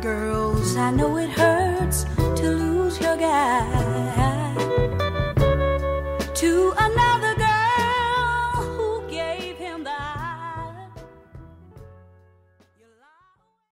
Girls, I know it hurts to lose your guy to another.